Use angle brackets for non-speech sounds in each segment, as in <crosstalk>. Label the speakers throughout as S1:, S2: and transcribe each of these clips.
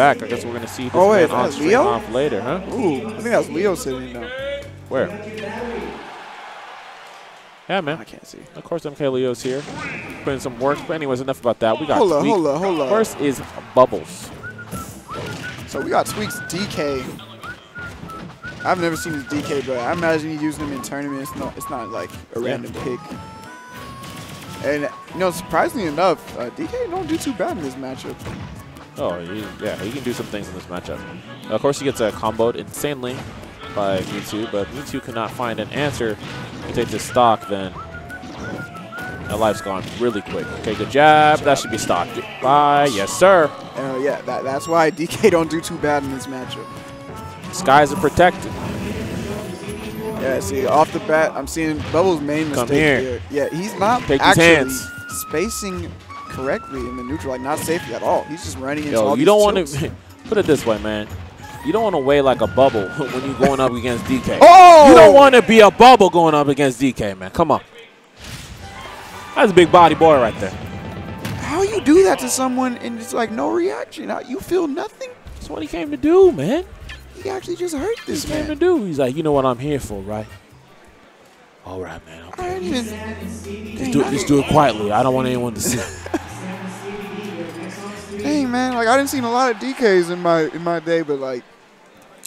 S1: back. I guess we're gonna see this
S2: Oh, wait,
S1: man on
S2: Leo?
S1: off later, huh?
S2: Ooh, I think that's Leo sitting now.
S1: Where? Yeah, man.
S2: I can't see.
S1: Of course, MK Leo's here, putting some work. But anyways, enough about that. We got
S2: Hold up, hold up, hold up.
S1: First is Bubbles.
S2: So we got Tweek's DK. I've never seen his DK, but I imagine he's using him in tournaments. No, it's not like a
S1: Yeah.
S2: random pick. And you know, surprisingly enough, uh, DK don't do too bad in this matchup.
S1: Oh, he, yeah, he can do some things in this matchup. Of course, he gets uh, comboed insanely by Mewtwo, but Mewtwo cannot find an answer. He takes his stock, then that life's gone really quick. Okay, good jab. That should be stocked. Bye. Yes, sir.
S2: Uh, yeah, that, that's why DK don't do too bad in this matchup.
S1: Skies are protected.
S2: Yeah, see, off the bat, I'm seeing Bubbles' main
S1: Come
S2: mistake
S1: here.
S2: Yeah, he's not
S1: Take
S2: actually
S1: hands.
S2: spacing correctly in the neutral, like not safely at all. He's just running into
S1: Yo,
S2: all
S1: you don't want to <laughs> put it this way, man. You don't want to weigh like a bubble <laughs> when you're going up against DK.
S2: Oh!
S1: You don't want to be a bubble going up against DK, man. Come on. That's a big body boy right there.
S2: How you do that to someone and it's like no reaction? You feel nothing?
S1: That's what he came to do, man.
S2: He actually just hurt
S1: He
S2: this
S1: came to
S2: man.
S1: do. He's like, you know what I'm here for, right? All right, man. Okay. Just do it. Just do it quietly. I don't want anyone to see. <laughs>
S2: dang man, like I didn't seen a lot of DKs in my in my day, but like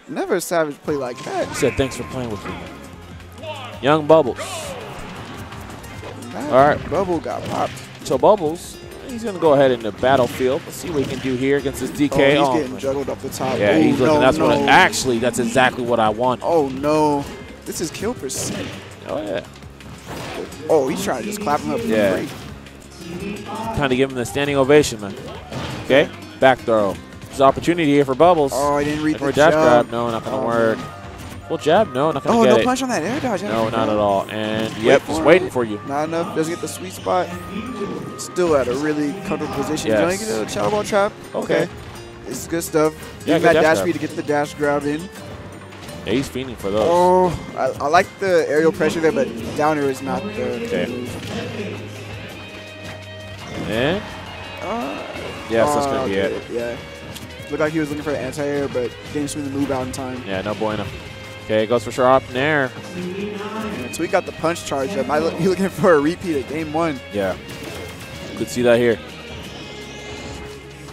S2: never a savage play like that.
S1: He said, thanks for playing with me. man." Young Bubbles. All right.
S2: Bubble got popped.
S1: So Bubbles, he's gonna go ahead in the battlefield. Let's see what he can do here against this DK.
S2: Oh, he's
S1: Oh,
S2: getting
S1: man.
S2: juggled up the top.
S1: yeah,
S2: Ooh,
S1: he's oh, looking.
S2: no,
S1: that's what.
S2: no.
S1: Actually, that's exactly what I want.
S2: Oh no, this is kill percent.
S1: Oh yeah.
S2: Oh, he's trying to just clap him up. for
S1: Yeah. Kind of give him the standing ovation, man. Okay, back throw. There's opportunity here for Bubbles.
S2: Oh, I didn't read the
S1: for a jab. No, not gonna
S2: Oh,
S1: work. Full jab. No, not gonna
S2: Oh,
S1: get
S2: no
S1: it.
S2: punch on that air dodge.
S1: No, not at all. And yep, just
S2: it.
S1: waiting for you.
S2: Not enough. Doesn't get the sweet spot. Still at a really comfortable position.
S1: Yes.
S2: Don't get a shadow ball trap.
S1: Okay.
S2: This is good stuff.
S1: Yeah, good
S2: that
S1: dash grab.
S2: speed to get the dash grab in.
S1: Yeah, he's fiending for those.
S2: Oh, I, I like the aerial pressure there, but downer is not the
S1: Okay. And Yes, that's
S2: oh,
S1: gonna be it.
S2: Yeah. Looked like he was looking for the anti-air, but didn't swing the move out in time.
S1: Yeah, no bueno. Okay, it goes for sharp nair.
S2: So we got the punch charge up. Be looking for a repeat of game one.
S1: Yeah. Could see that here.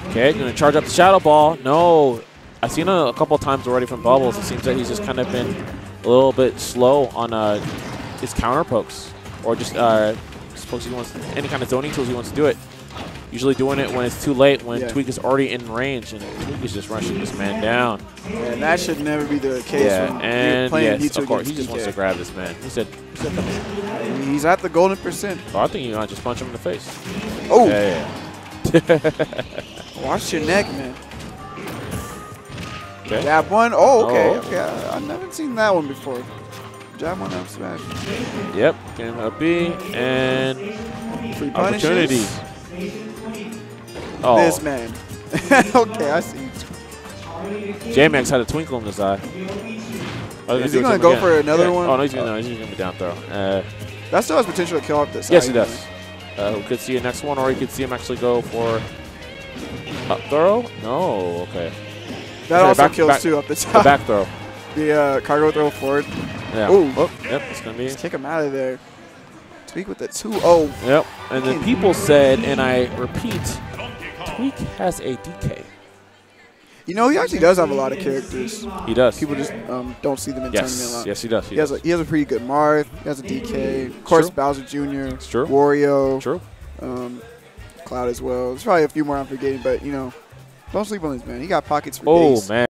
S1: Okay, gonna charge up the shadow ball. No. I've seen it a couple times already from Bubbles. It seems that he's just kind of been a little bit slow on uh, his counter pokes. Or just uh, suppose he wants any kind of zoning tools he wants to do it. Usually doing it when it's too late, when
S2: Yeah.
S1: Tweek is already in range, and Tweek is just rushing this man down.
S2: And that should never be the case
S1: Yeah,
S2: when
S1: and
S2: you're playing
S1: yes, of course, he
S2: against
S1: just wants to grab this man. He said, he said come here.
S2: He's at the golden percent.
S1: Oh, I think you might just punch him in the face.
S2: Oh,
S1: Yeah, yeah, <laughs>
S2: watch your neck, man.
S1: Okay.
S2: Jab one. Oh, okay.
S1: Oh.
S2: Okay, I, I've never seen that one before. Jab one up smash.
S1: Yep, game up B and
S2: Free punishes.
S1: Oh,
S2: This man. <laughs> okay, I see.
S1: J-Max had a twinkle in his eye. Oh,
S2: Is he gonna go
S1: again.
S2: for another
S1: Yeah.
S2: one?
S1: Oh no, he's gonna, no, he's gonna be down throw. Uh,
S2: That still has potential to kill off this.
S1: yes, he does. Uh, we could see a next one, or he could see him actually go for up throw. No, okay.
S2: That
S1: Sorry,
S2: also
S1: back-
S2: kills
S1: back-
S2: too up the
S1: The back throw. <laughs>
S2: The uh, cargo throw forward.
S1: Yeah.
S2: Ooh.
S1: Oh, yep, it's gonna be.
S2: Just kick him out of there. Tweek with the 2-0.
S1: Yep. And then people said, and I repeat, Tweek has a DK.
S2: You know, he actually does have a lot of characters.
S1: He does.
S2: People just um, don't see them in tournament a lot.
S1: yes, he does. He,
S2: He has, a, he has a pretty good Marth. He has a DK. Of course,
S1: true.
S2: Bowser Jr.
S1: It's true.
S2: Wario.
S1: True.
S2: Um, Cloud as well. There's probably a few more I'm forgetting, but, you know, don't sleep on this man. He got pockets for
S1: Oh
S2: days.
S1: man.